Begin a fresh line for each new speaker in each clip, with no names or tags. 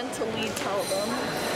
gently tell them.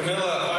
Camila,